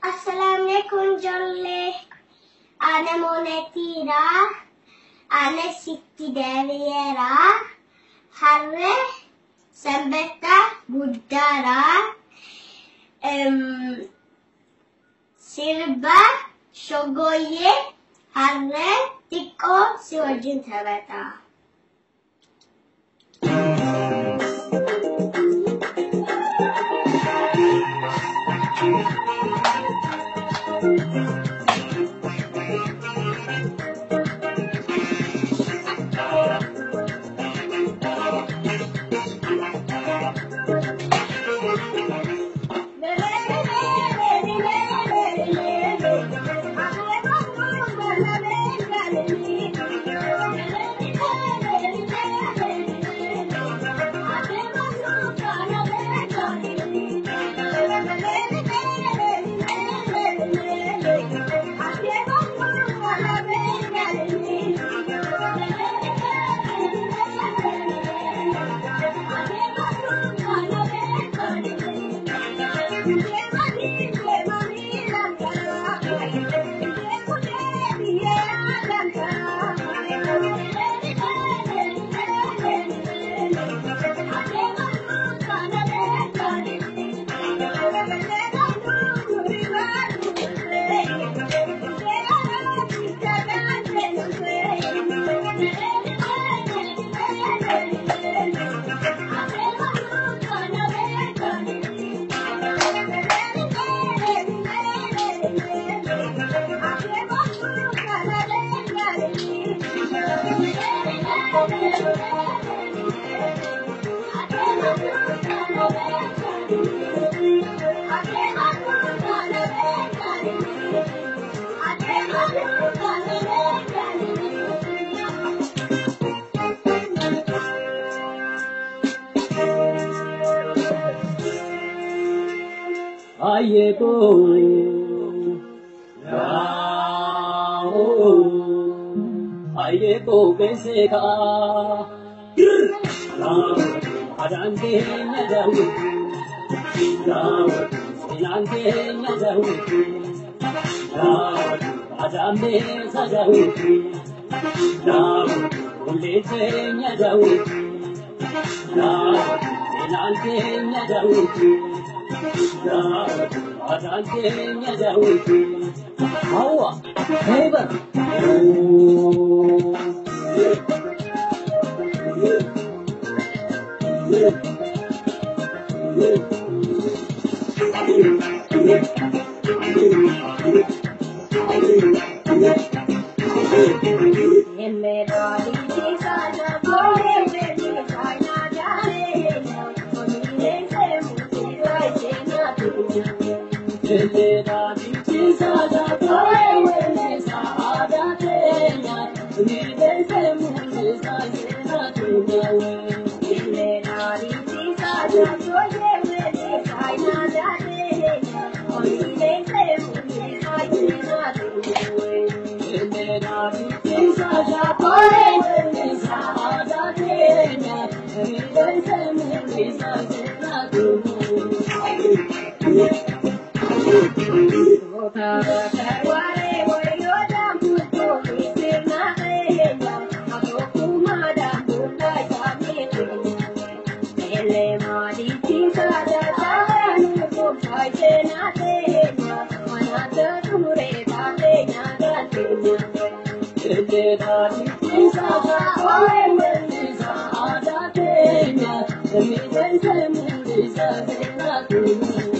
Assalamualaikum Jolle. Ane monetira. Ane sitti deviera. Herre sembette buddara. Um, sirbe shogoye. Herre tikko siwajin teveta. Ayeko Rao አየ ቆቤሴ ከአ ራወቱ አዳንቴ ነደሁ ራወቱ ጤናንቴ ነደሁ ራወቱ አዳሜ ሰደሁ Hawa Heber Thank you.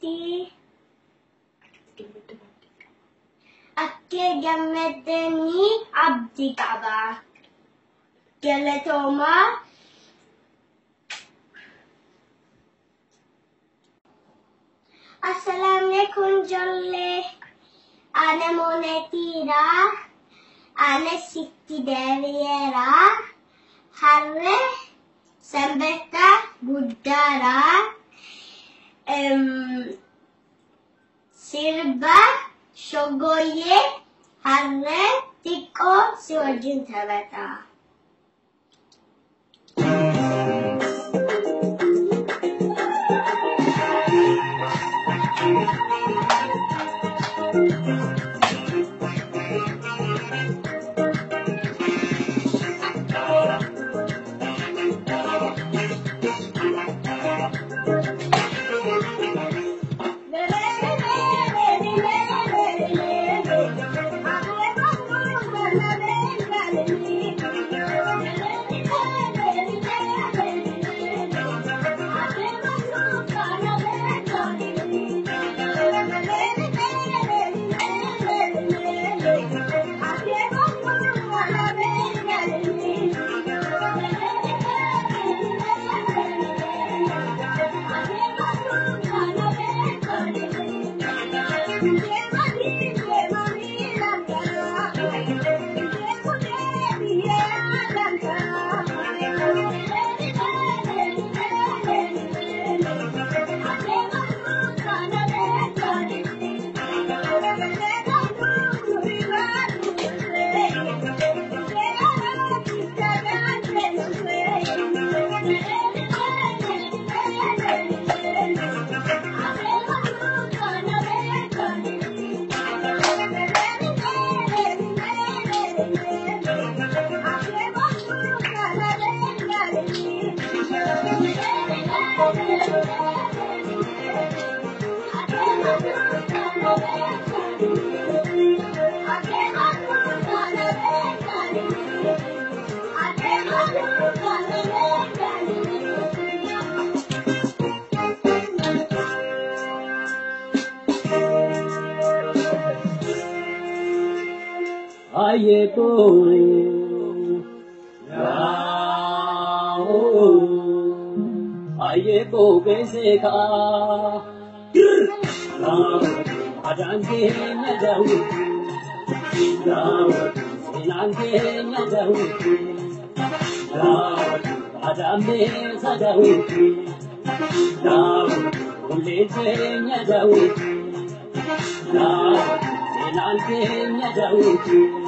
tutti. Akke gammedeni abdikaba. Geletoma. Assalamu alaikum jolle. Ane monetira. Ane sitti deviera. Harre sembetta guddara. ام با شگویه هر نتیکو سوجین تابتها Sirba shogoyyee har'a xiqqoo si wajjin taphata. Ayeto Yao Ayeto Beseka Adante Nadawu Dawatu Sinante Nadawu Dawatu Adame Sadawu Dawatu